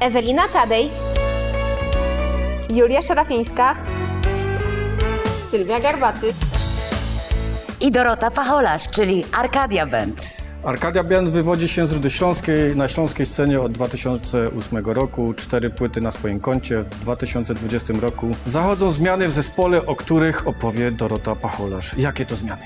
Ewelina Tadej, Julia Szarafińska, Sylwia Garbaty. I Dorota Pacholarz, czyli Arkadia Band. Arkadia Band wywodzi się z Rudy Śląskiej, na śląskiej scenie od 2008 roku. Cztery płyty na swoim koncie. W 2020 roku zachodzą zmiany w zespole, o których opowie Dorota Pacholarz. Jakie to zmiany?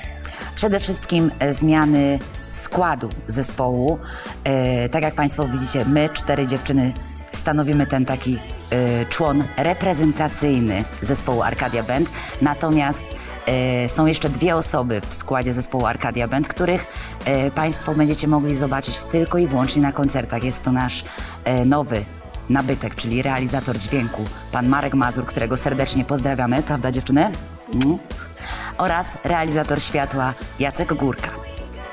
Przede wszystkim e, zmiany składu zespołu. E, tak jak Państwo widzicie, my, cztery dziewczyny, stanowimy ten taki e, człon reprezentacyjny zespołu Arcadia Band. Natomiast e, są jeszcze dwie osoby w składzie zespołu Arcadia Band, których e, Państwo będziecie mogli zobaczyć tylko i wyłącznie na koncertach. Jest to nasz e, nowy nabytek, czyli realizator dźwięku, pan Marek Mazur, którego serdecznie pozdrawiamy, prawda dziewczyny? Mm. Oraz realizator światła Jacek Górka,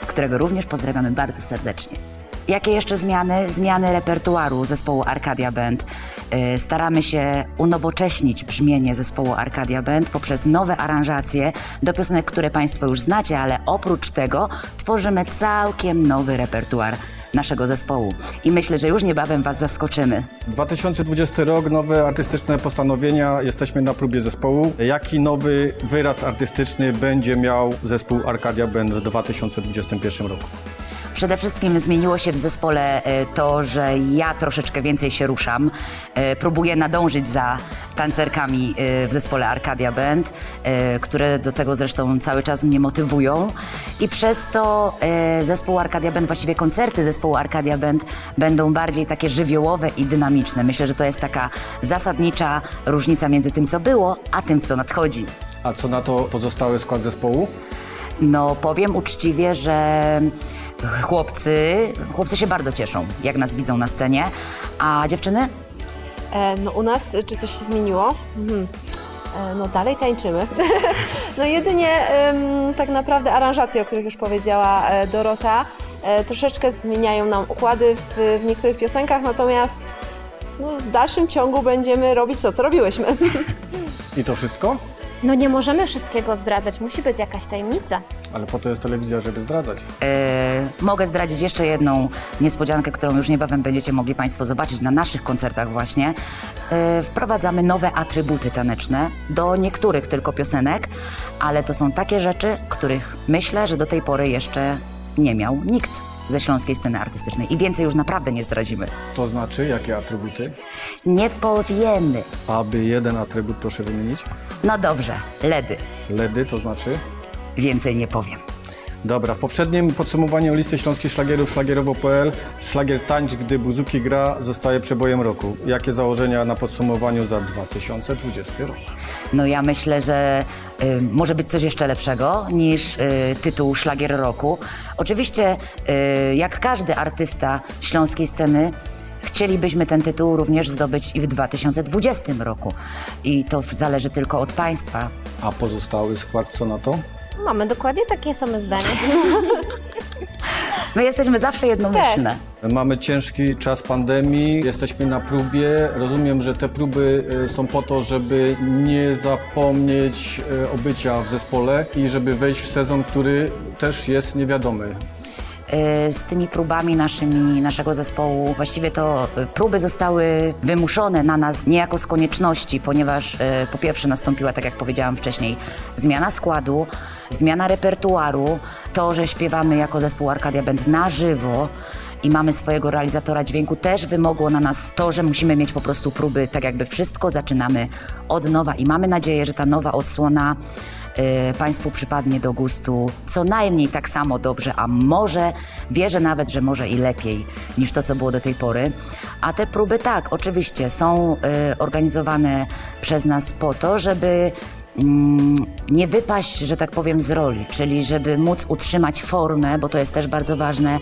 którego również pozdrawiamy bardzo serdecznie. Jakie jeszcze zmiany? Zmiany repertuaru zespołu Arcadia Band. Yy, Staramy się unowocześnić brzmienie zespołu Arcadia Band poprzez nowe aranżacje do piosenek, które Państwo już znacie, ale oprócz tego tworzymy całkiem nowy repertuar naszego zespołu. I myślę, że już niebawem Was zaskoczymy. 2020 rok, nowe artystyczne postanowienia. Jesteśmy na próbie zespołu. Jaki nowy wyraz artystyczny będzie miał zespół Arcadia Band w 2021 roku? Przede wszystkim zmieniło się w zespole e, to, że ja troszeczkę więcej się ruszam. E, Próbuję nadążyć za tancerkami e, w zespole Arcadia Band, które do tego zresztą cały czas mnie motywują. I przez to zespół Arcadia Band, właściwie koncerty zespołu Arcadia Band będą bardziej takie żywiołowe i dynamiczne. Myślę, że to jest taka zasadnicza różnica między tym, co było, a tym, co nadchodzi. A co na to pozostały skład zespołu? No, powiem uczciwie, że chłopcy, chłopcy się bardzo cieszą, jak nas widzą na scenie. A dziewczyny? E, no u nas, czy coś się zmieniło? Mhm. E, no dalej tańczymy. no jedynie em, tak naprawdę aranżacje, o których już powiedziała e, Dorota, e, troszeczkę zmieniają nam układy w, w niektórych piosenkach, natomiast no, w dalszym ciągu będziemy robić to, co robiłyśmy. I to wszystko? No nie możemy wszystkiego zdradzać, musi być jakaś tajemnica. Ale po to jest telewizja, żeby zdradzać. E, mogę zdradzić jeszcze jedną niespodziankę, którą już niebawem będziecie mogli Państwo zobaczyć na naszych koncertach właśnie. E, wprowadzamy nowe atrybuty taneczne do niektórych tylko piosenek, ale to są takie rzeczy, których myślę, że do tej pory jeszcze nie miał nikt ze śląskiej sceny artystycznej. I więcej już naprawdę nie zdradzimy. To znaczy, jakie atrybuty? Nie powiemy. Aby jeden atrybut proszę wymienić. No dobrze, LEDy. LEDy to znaczy? Więcej nie powiem. Dobra, w poprzednim podsumowaniu listy śląskich szlagierów szlagierowo.pl szlagier Tańcz, gdy Buzuki gra zostaje przebojem roku. Jakie założenia na podsumowaniu za 2020 rok? No ja myślę, że y, może być coś jeszcze lepszego niż y, tytuł Szlagier Roku. Oczywiście, y, jak każdy artysta śląskiej sceny, chcielibyśmy ten tytuł również zdobyć i w 2020 roku. I to zależy tylko od Państwa. A pozostały skład co na to? Mamy dokładnie takie same zdanie. My jesteśmy zawsze jednomyślne. Mamy ciężki czas pandemii, jesteśmy na próbie. Rozumiem, że te próby y, są po to, żeby nie zapomnieć y, o bycia w zespole i żeby wejść w sezon, który też jest niewiadomy. Y, z tymi próbami naszymi, naszego zespołu. Właściwie to y, próby zostały wymuszone na nas niejako z konieczności, ponieważ y, po pierwsze nastąpiła, tak jak powiedziałam wcześniej, zmiana składu, zmiana repertuaru, to, że śpiewamy jako zespół Arcadia Band na żywo i mamy swojego realizatora dźwięku, też wymogło na nas to, że musimy mieć po prostu próby, tak jakby wszystko zaczynamy od nowa i mamy nadzieję, że ta nowa odsłona Państwu przypadnie do gustu co najmniej tak samo dobrze, a może wierzę nawet, że może i lepiej niż to, co było do tej pory. A te próby tak, oczywiście są y, organizowane przez nas po to, żeby nie wypaść, że tak powiem, z roli, czyli żeby móc utrzymać formę, bo to jest też bardzo ważne.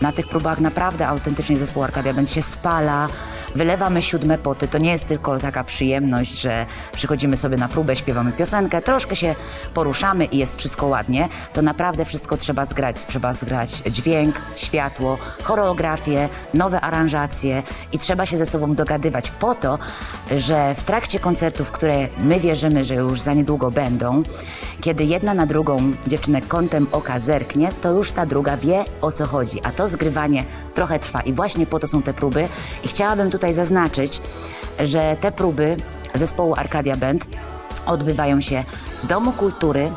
Na tych próbach naprawdę autentycznie zespół Arkadia Band się spala, wylewamy siódme poty. To nie jest tylko taka przyjemność, że przychodzimy sobie na próbę, śpiewamy piosenkę, troszkę się poruszamy i jest wszystko ładnie. To naprawdę wszystko trzeba zgrać. Trzeba zgrać dźwięk, światło, choreografię, nowe aranżacje i trzeba się ze sobą dogadywać po to, że w trakcie koncertów, które my wierzymy, że już za niedługo będą. Kiedy jedna na drugą dziewczynę kątem oka zerknie, to już ta druga wie o co chodzi. A to zgrywanie trochę trwa i właśnie po to są te próby. I chciałabym tutaj zaznaczyć, że te próby zespołu Arcadia Band odbywają się w Domu Kultury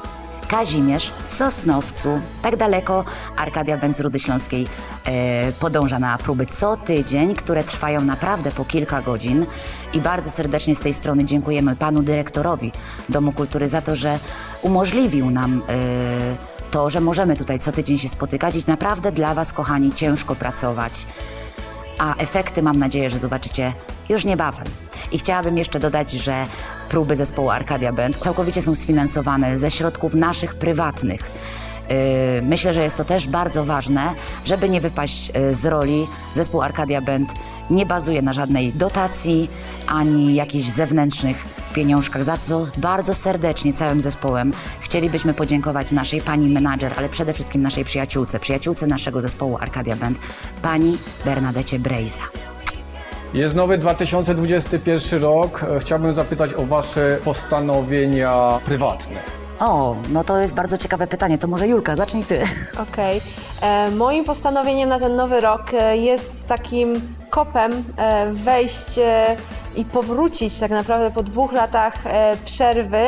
Kazimierz w Sosnowcu. Tak daleko Arkadia Bęc Rudy Śląskiej e, podąża na próby co tydzień, które trwają naprawdę po kilka godzin. I bardzo serdecznie z tej strony dziękujemy panu dyrektorowi Domu Kultury za to, że umożliwił nam e, to, że możemy tutaj co tydzień się spotykać i naprawdę dla was, kochani, ciężko pracować a efekty mam nadzieję, że zobaczycie już niebawem. I chciałabym jeszcze dodać, że próby zespołu Arcadia Band całkowicie są sfinansowane ze środków naszych prywatnych. Yy, Myślę, że jest to też bardzo ważne, żeby nie wypaść yy, z roli. Zespół Arcadia Band nie bazuje na żadnej dotacji ani jakichś zewnętrznych pieniążkach, za co bardzo serdecznie całym zespołem chcielibyśmy podziękować naszej pani menadżer, ale przede wszystkim naszej przyjaciółce, przyjaciółce naszego zespołu Arcadia Band, pani Bernadecie Brejza. Jest nowy 2021 rok. E, Chciałbym zapytać o Wasze postanowienia prywatne. O, no to jest bardzo ciekawe pytanie. To może Julka, zacznij ty. Okej. E, Moim postanowieniem na ten nowy rok e, jest takim kopem wejść i powrócić tak naprawdę po dwóch latach przerwy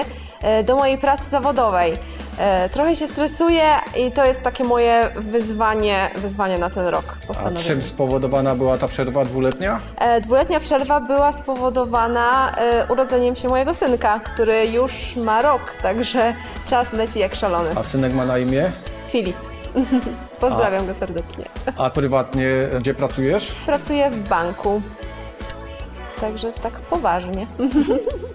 do mojej pracy zawodowej. E, Trochę się stresuję i to jest takie moje wyzwanie, wyzwanie na ten rok A czym spowodowana była ta przerwa dwuletnia? E, Dwuletnia przerwa była spowodowana e, urodzeniem się mojego synka, który już ma rok, także czas leci jak szalony. A synek ma na imię? Filip. Pozdrawiam go serdecznie. A prywatnie gdzie pracujesz? Pracuję w banku. Także tak poważnie.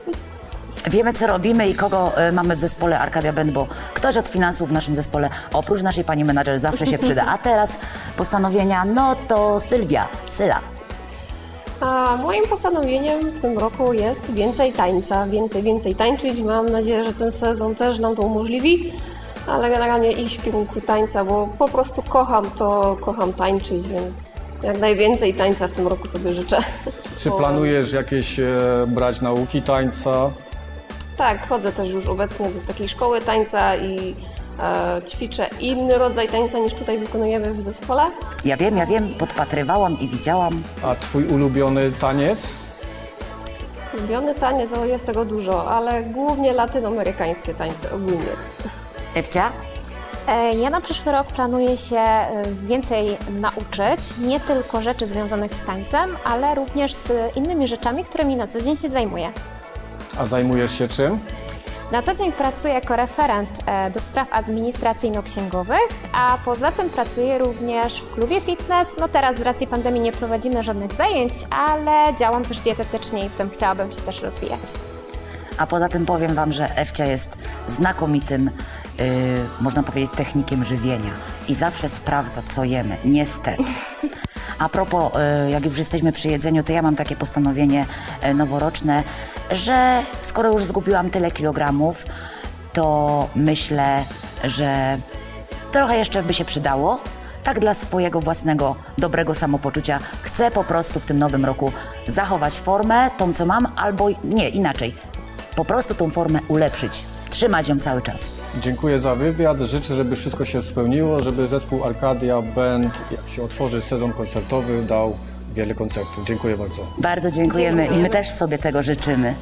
Wiemy, co robimy i kogo e, mamy w zespole Arcadia Band, bo ktoś od finansów w naszym zespole, oprócz naszej pani menadżer, zawsze się przyda. A teraz postanowienia, no to Sylwia, Syla. A moim postanowieniem w tym roku jest więcej tańca, więcej, więcej tańczyć. Mam nadzieję, że ten sezon też nam to umożliwi, ale generalnie iść w kierunku tańca, bo po prostu kocham to, kocham tańczyć, więc jak najwięcej tańca w tym roku sobie życzę. Czy planujesz jakieś e, brać nauki tańca? Tak, chodzę też już obecnie do takiej szkoły tańca i e, ćwiczę inny rodzaj tańca niż tutaj wykonujemy w zespole. Ja wiem, ja wiem, podpatrywałam i widziałam. A twój ulubiony taniec? Ulubiony taniec, o jest tego dużo, ale głównie latynoamerykańskie tańce ogólnie. Ewcia? E, Ja na przyszły rok planuję się e, więcej nauczyć, nie tylko rzeczy związanych z tańcem, ale również z innymi rzeczami, którymi na co dzień się zajmuję. A zajmujesz się czym? Na co dzień pracuję jako referent e, do spraw administracyjno-księgowych, a poza tym pracuję również w klubie fitness. No teraz z racji pandemii nie prowadzimy żadnych zajęć, ale działam też dietetycznie i w tym chciałabym się też rozwijać. A poza tym powiem Wam, że Ewcia jest znakomitym, yy, można powiedzieć, technikiem żywienia i zawsze sprawdza, co jemy, niestety. A propos, yy, jak już jesteśmy przy jedzeniu, to ja mam takie postanowienie yy, noworoczne, że skoro już zgubiłam tyle kilogramów, to myślę, że trochę jeszcze by się przydało. Tak dla swojego własnego dobrego samopoczucia chcę po prostu w tym nowym roku zachować formę, tą co mam, albo nie, inaczej. Po prostu tą formę ulepszyć. Trzymać ją cały czas. Dziękuję za wywiad. Życzę, żeby wszystko się spełniło, żeby zespół Arcadia Band, jak się otworzy sezon koncertowy, dał wiele koncertów. Dziękuję bardzo. Bardzo dziękujemy i my też sobie tego życzymy.